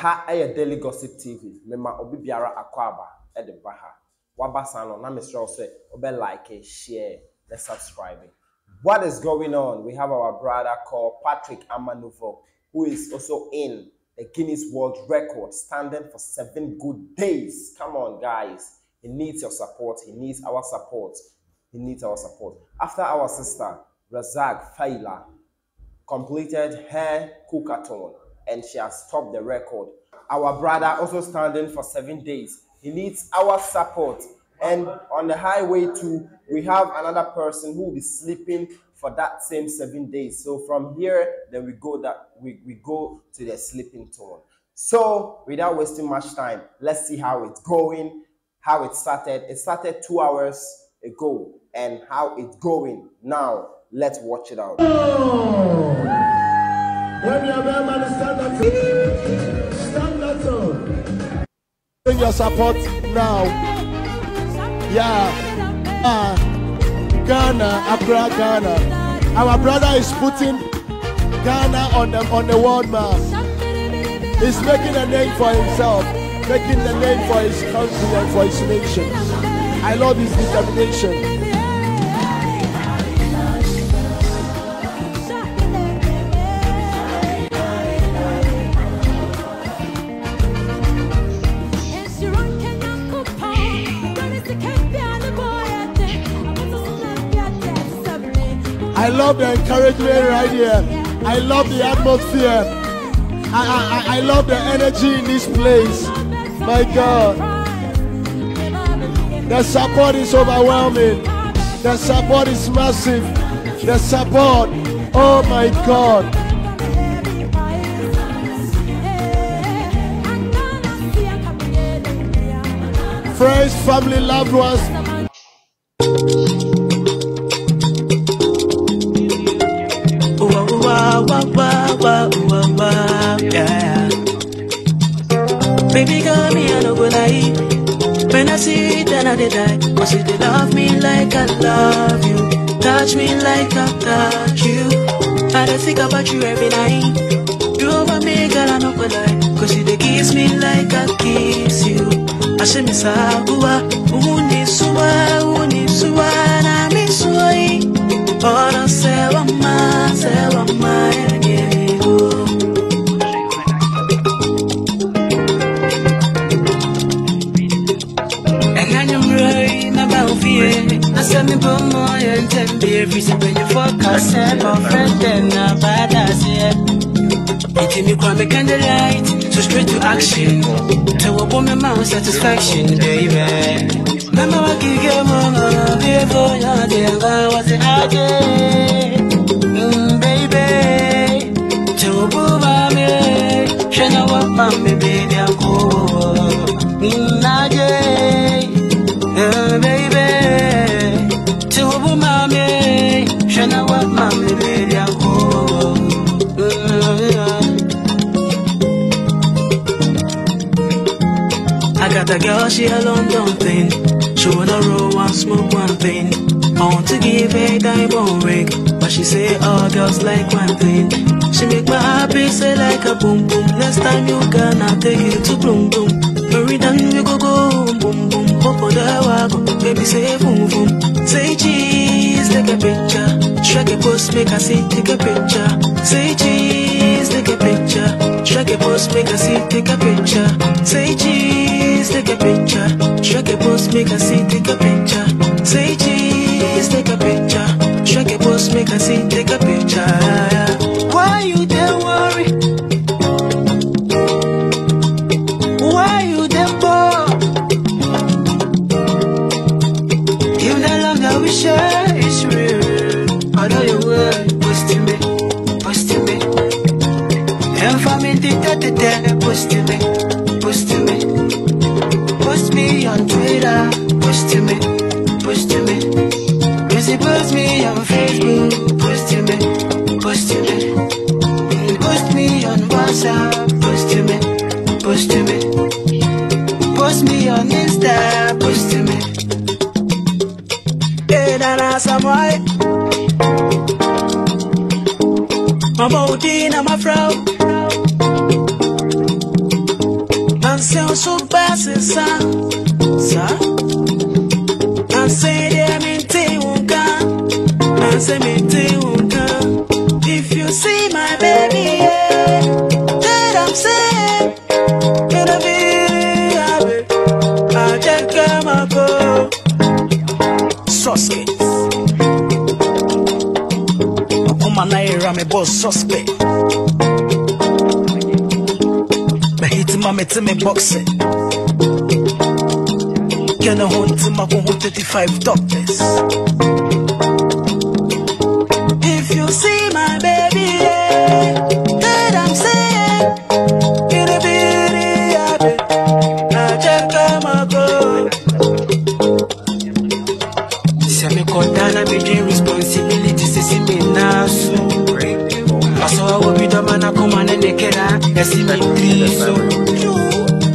ha yɛ daily gossip tv mema obi biara akɔ aba de ba ha. Waba saa no na mesrɛ sɛ wobɛ like share na subscribe. What is going on? We have our brother called patrick amanuvo who is also in the guinness world record standing for seven good days. Come on guys. He needs your support. He needs our support. He needs our support. After our sister razak faila completed her cookathon and she has topped the record. Our brother also standing for seven days. He needs our support. And on the highway too, we have another person who will be sleeping for that same seven days. So from here, then we go that we, we go to the sleeping tone. So without wasting much time, let's see how it's going, how it started. It started two hours ago, and how it's going now. Let's watch it out. Oh. When you have a man stand up, stand up. Bring your support now. Yeah. Ah. Ghana, Accra, Ghana. Our brother is putting Ghana on the on the world map. He's making a name for himself, making the name for his country and for his nation. I love his determination. I love the encouragement right here. I love the atmosphere. I, I, I- love the energy in this place. My God. The support is overwhelming. The support is massive. The support. Oh my God. Friends, family, loved ones. Yeah. Baby girl, me I no go lie. When I see it, then I dey die. Cause you dey love me like I love you. Touch me like I touch you. I dey think about you every night. You over me, girl, I no go lie. Cause you kiss me like I kiss you. I say me sabuwa, uni suwa, penye focus Boyfriend na badass mi kwa me candlelight So straight to action. Tewa bome mouth satisfaction baby. Mama wakige mama Vivo ya denga wase aje Mm, Baby. Tewa buba me Shena wa mame baby ako Mm, Naje girl, she a London thing. She wanna roll one, smoke one thing. I want to give her diamond ring, but she say all girls like one thing. She make my happy say like a boom boom. Next time you gonna take it to boom boom. Hurry down, we go go boom boom. Pop on the wago, baby say boom boom. Say cheese, take a picture. Strike a post, make a see, take a picture. Say cheese, take a picture. Strike a post, make a see, take a picture. Say cheese, take a picture. Strike a post, make a see, take a picture. Say cheese, take a picture. Strike a post, make a see, take a picture. Why you My body, my frown. so passes son. Sir, I say them in Tiwunka. I say Tiwunka. If boss suspect. Mahiti mame to me boxing. Gonna hold to my 135 doctors. If you see my baby, that I'm saying, in it'll be happy. Now check my go. Semi-cordana, major responsible. yɛsi me tiri so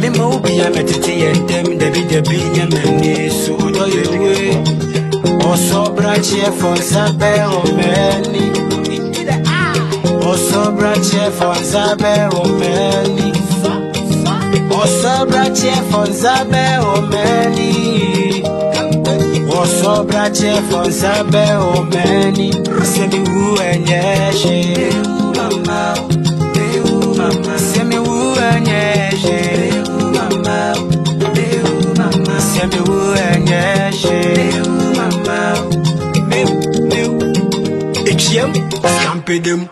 mema wo bia metete yɛ ntɛm dabidabi nyɛ m'ani so dɔyewe ɔsɔ brakyeɛ fɔ nsa bɛɛ wɔ m'ani ɔsɔ brakyeɛ fɔ nsa bɛɛ wɔ m'ani ɔsɔ brakyeɛ fɔ nsa bɛɛ wɔ m'ani enyeshe Leu mama Leu mama Sempre o enyeshe Leu mama Meu, meu Etiam Scampedem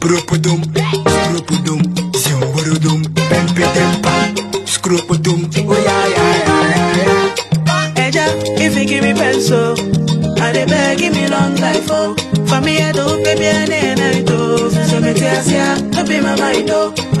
Propodum Stropodum Zimborudum Pempedem Pam Scropodum Oh yeah yeah yeah Eja, if you give me pencil I dey beg, give me long life oh For me, I don't pay me an end, I do So me tears, yeah, don't be my mind oh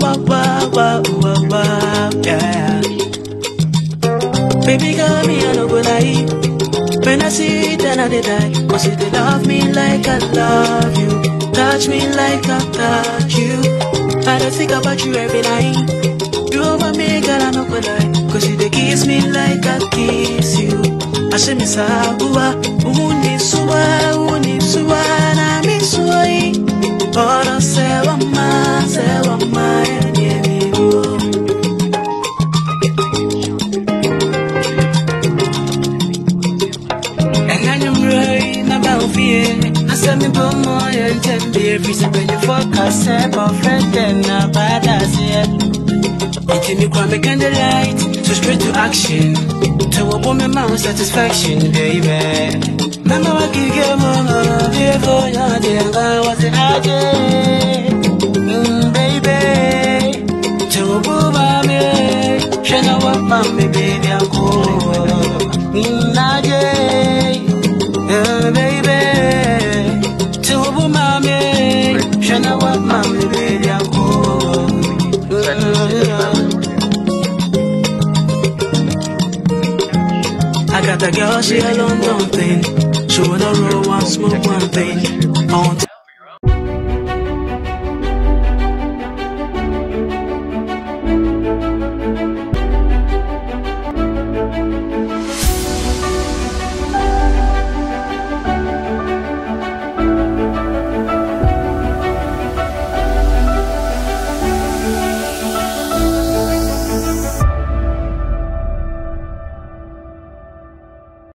wah, wah, yeah. Baby girl, me I no go lie. When I see it, then love me like I love you. Touch me like I touch you. I dey think about you every night. You over me, girl, I kiss me like I kiss you. I me sabuwa, uni suwa, bomo yente Baby sipende fokase Bofrete na badazie Itini kwa me candlelight So straight to action To a woman my own satisfaction baby. Mama wakige mono Devo ya denga wata A girl, she a London thing. She wanna roll one, smoke one thing. I want